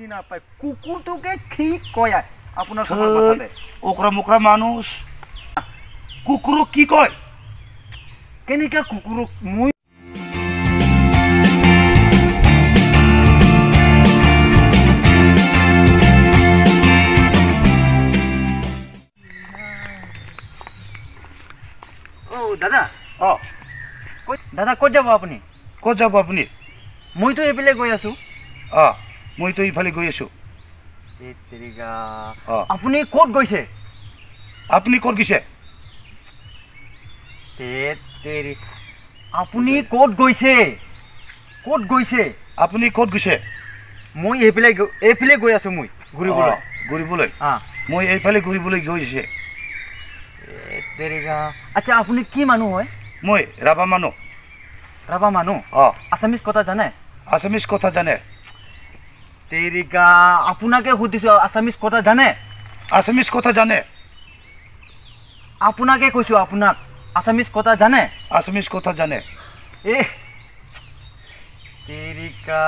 বুজি নাপায়। কুকুৰটোকে কি কয় আপোনাৰ ওকৰা মোকৰা মানুহ। কুকুৰক কি কয়? কেনেকা কুকুৰক মই দাদা। অঁ। দাদা ক'ত যাব আপুনি? ক'ত যাব আপুনি? মইতো এইফালে গৈ আছোঁ। অঁ। মইতো ইফালে গৈ আছোঁ। আপুনি ক'ত গৈছে? আপুনি ক'ত গৈছে? আপুনি ক'ত গৈছে? ক'ত গৈছে? আপুনি ক'ত গৈছে? মই এইফালে এইফালে গৈ আছোঁ মই ঘূৰিবলৈ। ঘূৰিবলৈ। মই এইফালে ঘূৰিবলৈ গৈছে আচ্ছা আপুনি কি মানুহ হয়? মই ৰাভা মানুহ। ৰাভা মানুহ? অঁ। আছামিজ কথা জানে? আছামিজ কথা জানে। তেৰিকা আপোনাকে সুধিছোঁ আছামিজ কথা জানে? আছামিজ কথা জানে। আপোনাকে কৈছোঁ আপোনাক আছামিজ কথা জানে? আছামিজ কথা জানে। এ তেৰিকা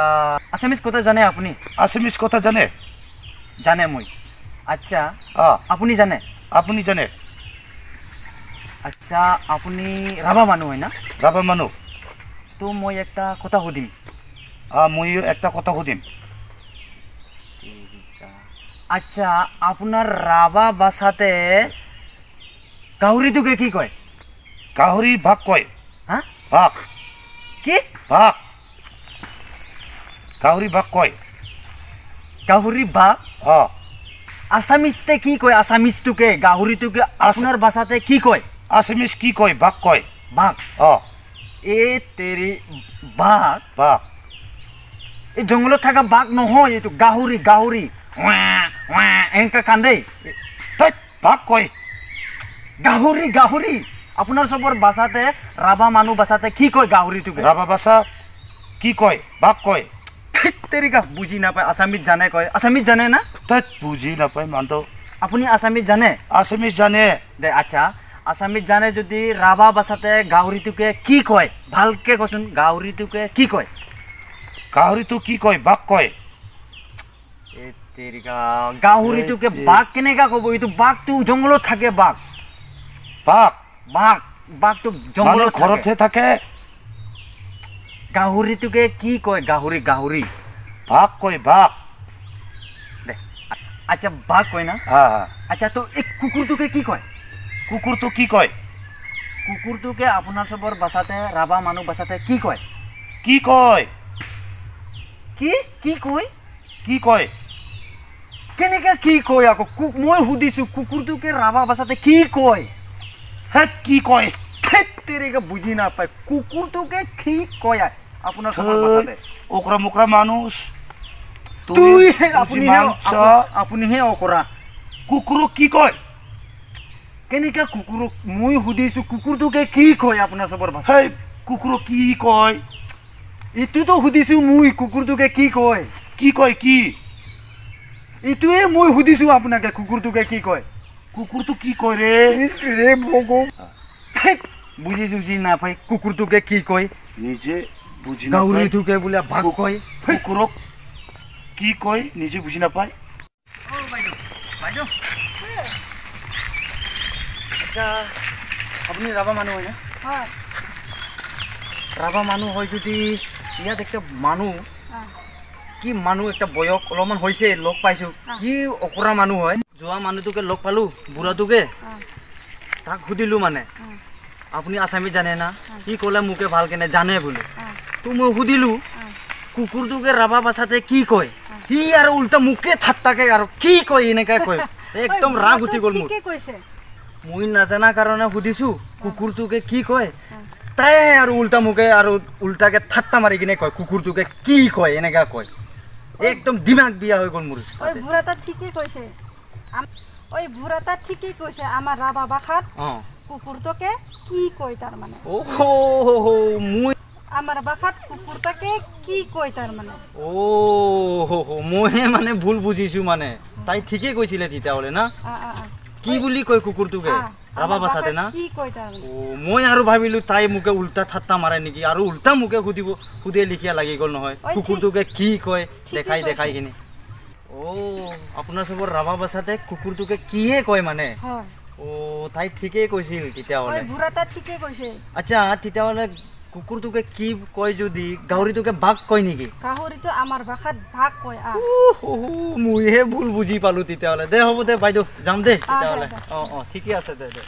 আছামিজ কথা জানে আপুনি? আছামিজ কথা জানে। জানে মই। আচ্ছা অঁ আপুনি জানে? আপুনি জানে। আচ্ছা আপুনি ৰাভা মানুহ হয় না? ৰাভা মানুহ। তো মই একটা কথা সুধিম। অঁ ময়ো একটা কথা সুধিম। আচ্ছা আপোনাৰ ৰাভা ভাষাতে গাহৰিটোকে কি কয়? গাহৰি ভাগ কয়। হা? ভাগ কি? ভাগ গাহৰি ভাগ কয়। গাহৰি বা অঁ আছামিজতে কি কয়? আছামিজটোকে গাহৰিটোকে আপোনাৰ ভাষাতে কি কয়? আছামিজ কি কয়? ভাগ কয়। বাঘ অঁ। এ তেৰি বাঘ ভাগ এই জংঘলত থকা বাঘ নহয় এইটো গাহৰি গাহৰি। এনেকা কান্দেই তই ভাগ কয় গাহৰি গাহৰি। আপোনাৰ চবৰ ভাষাতে ৰাভা মানুহ ভাষাতে কি কয় গাহৰিটোকে? ৰাভা ভাষা কি কয়? ভাগ কয়। তেৰিকা বুজি নাপায় আছামিজ জানে কয়। আছামিজ জানে না? তই বুজি নাপায় মানুহটো। আপুনি আছামিজ জানে? আছামিজ জানে। দে আচ্ছা। আছামিজ জানে যদি ৰাভা ভাষাতে গাহৰিটোকে কি কয়? ভালকে কচোন গাহৰিটোকে কি কয়? গাহৰিটো কি কয়? ভাগ কয়। তেৰিকা গাহৰিটোকে বাঘ কেনেকা ক'ব এইটো বাঘটো জংঘলত থাকে বাঘ ভাগ বাঘ বাঘটো জংঘলত ঘৰতহে থাকে গাহৰিটোকে কি কয় গাহৰি গাহৰি ভাগ কয় ভাগ দে আচ্ছা বাঘ কয় না আচ্ছা তো এই কুকুৰটোকে কি কয় কুকুৰটো কি কয় কুকুৰটোকে আপোনাৰ চবৰ ভাষাতে ৰাভা মানুহ ভাষাতে কি কয় কি কয় কি কি কয় কি কয় কেনেকে কি কয় আকৌ? মই সুধিছো কুকুৰটোকে ৰাভা ভাষাতে কি কয়? হে কি কয়? তেৰিকা বুজি নাপায়। কুকুৰটোকে কি কয়? আপোনাৰ মোকৰা মানুহ। তুই আপুনিহে অকৰা। কুকুৰক কি কয়? কেনেকে কুকুৰক মই সুধিছো কুকুৰটোকে কি কয় আপোনাৰ চবৰ ভাষা কুকুৰক কি কয়? এইটোতো সুধিছো মই কুকুৰটোকে কি কয়? কি কয় কি? এইটোৱে মই সুধিছো আপোনাকে কুকুৰটোকে কি কয়? কুকুৰটো কি কয় ৰে? ভগৱান। বুজি চুজি নাপায় কুকুৰটোকে কি কয়? নিজে বুজি নাপায়। গাহৰিটোকে বোলে ভাগ কয়। কুকুৰক কি কয় নিজে বুজি নাপায়। আচ্ছা আপুনি ৰাভা মানুহ হয় না হয়। ৰাভা মানুহ হয় যদি ইয়াত একটা মানুহ কি মানুহ একটা বয়স অলপমান হৈছে লগ পাইছো। কি অকৰা মানুহ হয়? যোৱা মানুহটোকে লগ পালো বুঢ়াটোকে। তাক সুধিলো মানে আপুনি আছামিজ জানে না? সি ক'লে মোকে ভালকে জানে বোলে। তো মই সুধিলো কুকুৰটোকে ৰাভা ভাষাতে কি কয়? সি আৰু উল্টা মোকে ঠাট্টাকে আৰু কি কয়? এনেকে কয়। একদম ৰাগ উঠি গ'ল মোৰ। মই নাজানা কাৰণে সুধিছো কুকুৰটোকে কি কয়? তাই আৰু উল্টা মোকে আৰু উল্টাকে ঠাট্টা মাৰি কিনে কয় কুকুৰটোকে কি কয়? এনেকা কয়। একদম দিমাগ বিয়া হৈ গ'ল মোৰ ওই তাতে। বুঢ়াটা ঠিকেই কৈছে আম- ওই বুঢ়াটা ঠিকেই কৈছে আমাৰ ৰাভা ভাষাত অঁ কুকুৰটোকে কি কয় তাৰমানে হো মই আমাৰ ভাষাত কুকুৰটাকে কি কয় তাৰমানে অ' হো মইহে মানে ভুল বুজিছো মানে। তাই ঠিকেই কৈছিলে তেতিয়াহ'লে না। কি বুলি কয় কুকুৰটোকে ভাষাতে ভাষাত না মই আৰু ভাবিলো তাই মোকে উল্টা ঠাট্টা মাৰে নেকি আৰু উল্টা মোকে সুধিব সুধে লিখিয়া লাগি গ'ল নহয় কুকুৰটোকে কি কয় দেখাই। দেখাই কিনে অ' আপোনাৰ চবৰ ৰাভা ভাষাতে কুকুৰটোকে কিহে কয় মানে অ' তাই ঠিকেই কৈছিল তেতিয়াহ'লে আচ্ছা তেতিয়াহ'লে কুকুৰটোকে কি কয় যদি গাহৰিটোকে বাঘ কয় নেকি? গাহৰিটো আমাৰ ভাষাত ভাগ কয় মইহে ভুল বুজি পালো তেতিয়াহ'লে। দে হ'ব দে বাইদেউ যাম দে তেতিয়াহ'লে। অঁ অঁ ঠিকে আছে দে দে।